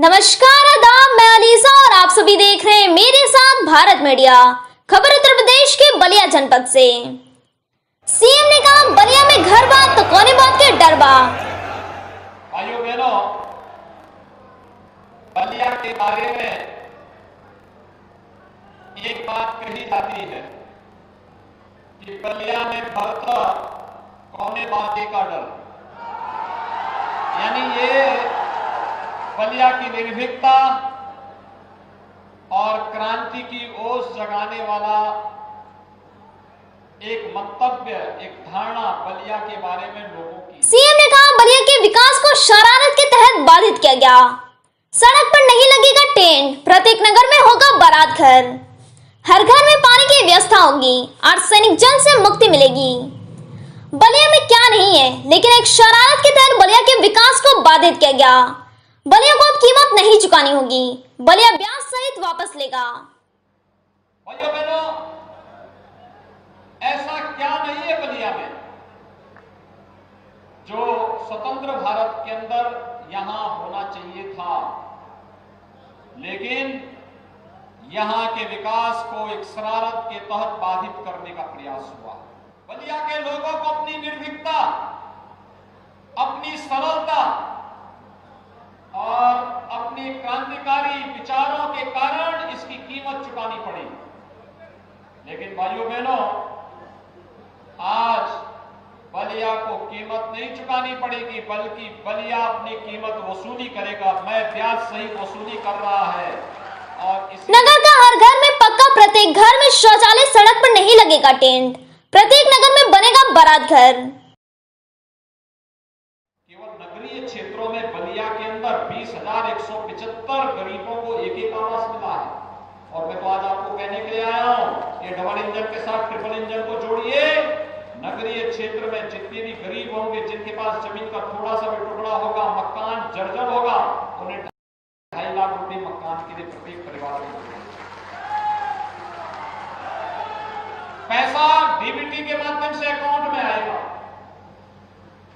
नमस्कार, आदाब, मैं अलीसा और आप सभी देख रहे हैं मेरे साथ भारत मीडिया। खबर उत्तर प्रदेश के बलिया जनपद से। सीएम ने कहा, बलिया में घर बात तो कोने बात के डर भाइयों, बहनों, बलिया के बारे में एक बात कही जाती है कि बलिया में कौने बाते का डर? यानी ये बलिया की निर्भीकता और क्रांति की ओस जगाने वाला एक मंतव्य एक धारणा बलिया के बारे में लोगों की। सीएम ने कहा, बलिया के विकास को शरारत के तहत बाधित किया गया। सड़क पर नहीं लगेगा टेंट, प्रत्येक नगर में होगा बारात घर। हर घर में पानी की व्यवस्था होगी, आर्सेनिक जल से मुक्ति मिलेगी। बलिया में क्या नहीं है, लेकिन एक शरारत के तहत बलिया के विकास को बाधित किया गया। बलिया को अब कीमत नहीं चुकानी होगी। बलिया ब्याज सहित वापस लेगा। भाइयों बहनों, ऐसा क्या नहीं है बलिया में? जो स्वतंत्र भारत के अंदर यहाँ होना चाहिए था, लेकिन यहाँ के विकास को एक शरारत के तहत बाधित करने का प्रयास हुआ। बलिया के लोगों को अपनी निर्भीकता, अपनी सरलता और अपने क्रांतिकारी विचारों के कारण इसकी कीमत चुकानी पड़ी। लेकिन भाइयों बहनों, आज बलिया को कीमत नहीं चुकानी पड़ेगी, बल्कि बलिया अपनी कीमत वसूली करेगा। मैं ब्याज सहित वसूली कर रहा है और नगर का हर घर में पक्का, प्रत्येक घर में शौचालय सड़क पर नहीं लगेगा टेंट। प्रत्येक नगर में बनेगा बारात घर केवल नगरीय क्षेत्रों में अंदर बीस हज़ार एक सौ पिछहत्तर गरीबों को एक एक आवास मिला है। और मैं तो आज आपको कहने के लिए आया हूँ, ये डबल इंजन के साथ ट्रिपल इंजन को जोड़िए। नगरीय क्षेत्र में जितने भी गरीब होंगे, जिनके पास ज़मीन का थोड़ा सा भी टुकड़ा होगा, मकान जर्जर होगा, उन्हें ढाई लाख रुपए मकान के लिए प्रत्येक परिवार को पैसा डीबीटी के माध्यम से अकाउंट में आएगा।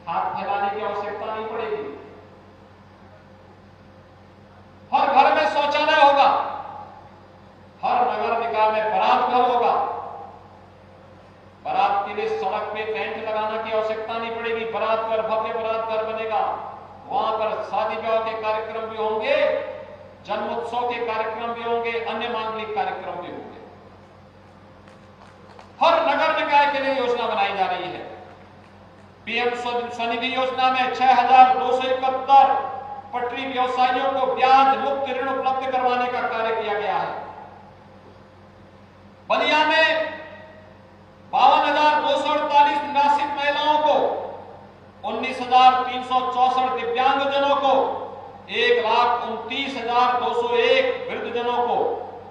हाथ फैलाने की आवश्यकता नहीं पड़ेगी हर घर में शौचालय होगा हर नगर निकाय में बारात घर होगा बारात के लिए सड़क पे टेंट लगाने की आवश्यकता नहीं पड़ेगी बारात घर भव्य बारात घर बनेगा वहाँ पर शादी ब्याह के कार्यक्रम भी होंगे जन्मोत्सव के कार्यक्रम भी होंगे, अन्य मांगलिक कार्यक्रम भी होंगे। हर नगर निकाय के लिए योजना बनाई जा रही है। पीएम स्वनिधि योजना में छह हज़ार दो सौ इकहत्तर पटरी व्यवसायियों को ब्याज 201 वृद्धजनों को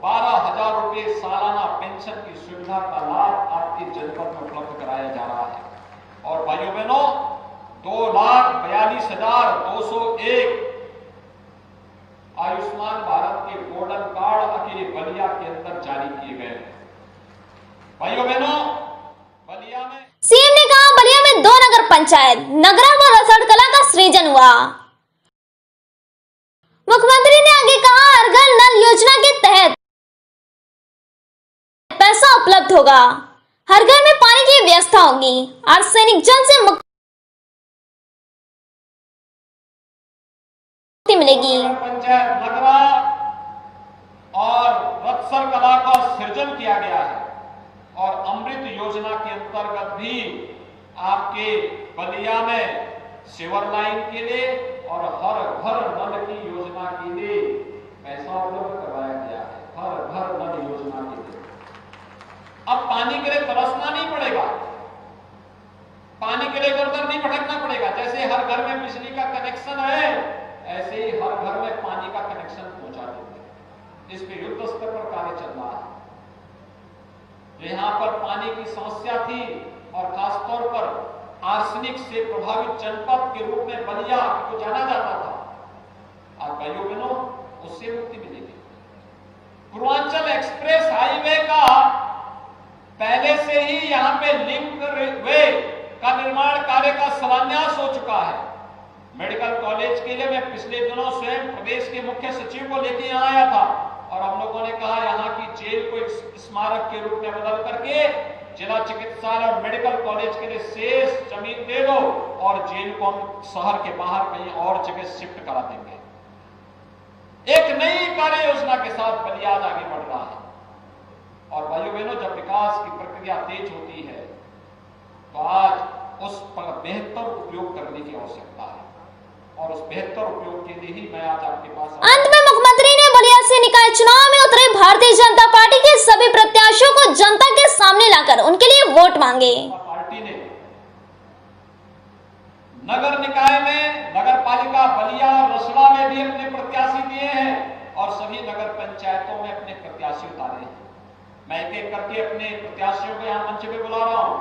बारह हज़ार रुपए सालाना पेंशन की सुविधा का लाभ आपके जनपद में उपलब्ध कराया जा रहा है। और भाइयों बहनों, दो लाख बयालीस हज़ार दो सौ एक आयुष्मान भारत के गोल्डन कार्ड अकेले बलिया के अंदर जारी किए गए हैं। भाइयों बहनों, बलिया में सीएम ने कहा, बलिया में दो नगर पंचायत नगरम और रसड़ कला का सृजन हुआ। पैसा उपलब्ध होगा। हर घर में पानी की व्यवस्था होगी आर्सेनिक जल से मुक्ति मिलेगी। और रत्सर कला का सृजन किया गया है और अमृत योजना के अंतर्गत भी आपके बलिया में सिवर लाइन के लिए और हर घर नल की योजना के लिए पैसा उपलब्ध करवाया गया है हर घर नल योजना के लिए अब पानी के लिए तरसना नहीं पड़ेगा पानी के लिए इधर उधर नहीं भटकना पड़ेगा जैसे हर घर में बिजली का कनेक्शन है ऐसे ही हर घर में पानी का कनेक्शन पहुँचा पे युद्ध स्तर पर कार्य चल रहा है। जो यहाँ पर पानी की समस्या थी और खासतौर पर आर्सेनिक से प्रभावित जनपद के रूप में बलिया को जाना जाता था। आज भाइयों बहनों, उससे मुक्ति मिलेगी। पूर्वांचल एक्सप्रेस हाईवे का पहले से ही यहाँ पे लिंक वे का निर्माण कार्य का शिलान्यास हो चुका है। मेडिकल कॉलेज के लिए मैं पिछले दिनों स्वयं प्रदेश के मुख्य सचिव को लेके यहाँ आया था। और हम लोगों ने कहा, यहाँ की जेल को स्मारक के रूप में बदल करके जिला चिकित्सालय और मेडिकल कॉलेज के लिए शेष ज़मीन दे दो और जेल को हम शहर के बाहर कहीं और जगह शिफ्ट करा देंगे। एक नई कार्य योजना के साथ बलियाद आगे बढ़ रहा है। और भाइयों बहनों जब विकास की प्रक्रिया तेज होती है तो आज उस पर बेहतर उपयोग करने की आवश्यकता है। और उस बेहतर उपयोग के लिए ही मैं आज आपके पास आया। अंत में मुख्यमंत्री ने बलिया से निकाय चुनाव में उतरे भारतीय जनता पार्टी के सभी प्रत्याशियों को जनता के सामने लाकर उनके लिए वोट मांगे। पार्टी ने नगर निकाय में नगर पालिका बलिया और रसड़ा में भी अपने प्रत्याशी दिए हैं और सभी नगर पंचायतों में अपने प्रत्याशी उतारे हैं। मैं एक एक करके अपने प्रत्याशियों को यहाँ मंच पे बुला रहा हूँ।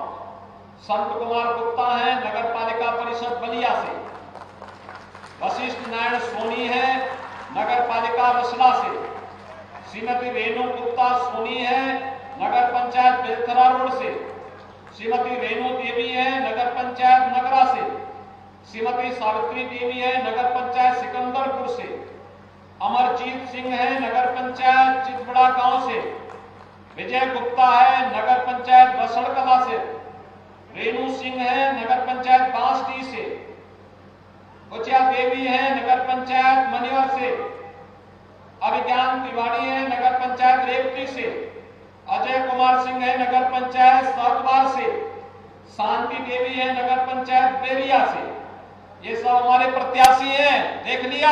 संत कुमार गुप्ता है नगर पालिका परिषद बलिया से। वशिष्ठ नारायण सोनी है नगर पालिका रसला से। श्रीमती रेणु गुप्ता सोनी है नगर पंचायत बेलथरा रोड से। श्रीमती रेणु देवी है नगर पंचायत नगरा से। श्रीमती सावित्री देवी है नगर पंचायत सिकंदरपुर से। अमरजीत सिंह है नगर पंचायत चितबड़ा गाँव से। विजय गुप्ता है नगर पंचायत बसड़ कला से। रेणु सिंह है नगर पंचायत बांसडी से। उचिया देवी है पंचायत मनिवर से। अभिज्ञान तिवारी है नगर पंचायत रेवती से। अजय कुमार सिंह है नगर पंचायत सातवार से। शांति देवी है नगर पंचायत बेरिया से। ये सब हमारे प्रत्याशी हैं, देख लिया।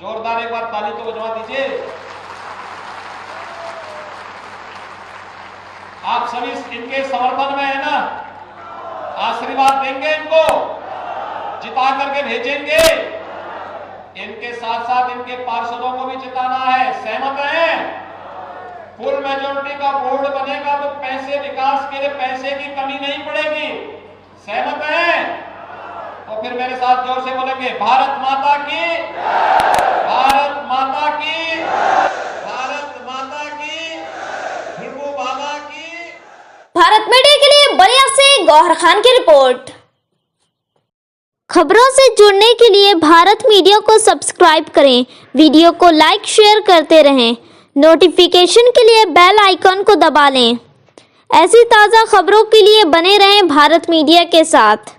जोरदार एक बार ताली तो बजवा दीजिए। आप सभी इनके समर्थन में है ना? आशीर्वाद देंगे इनको? जिता करके भेजेंगे। इनके साथ साथ इनके पार्षदों को भी जिताना है। सहमत है? फुल मेजोरिटी का बोर्ड बनेगा तो पैसे विकास के लिए पैसे की कमी नहीं पड़ेगी। सहमत है? तो फिर मेरे साथ ज़ोर से बोलेंगे, भारत माता की, भारत माता की, भारत माता की की। भारत मीडिया के लिए बलिया से गौहर खान की रिपोर्ट। खबरों से जुड़ने के लिए भारत मीडिया को सब्सक्राइब करें। वीडियो को लाइक, शेयर करते रहें। नोटिफिकेशन के लिए बेल आइकन को दबा लें। ऐसी ताज़ा खबरों के लिए बने रहें भारत मीडिया के साथ।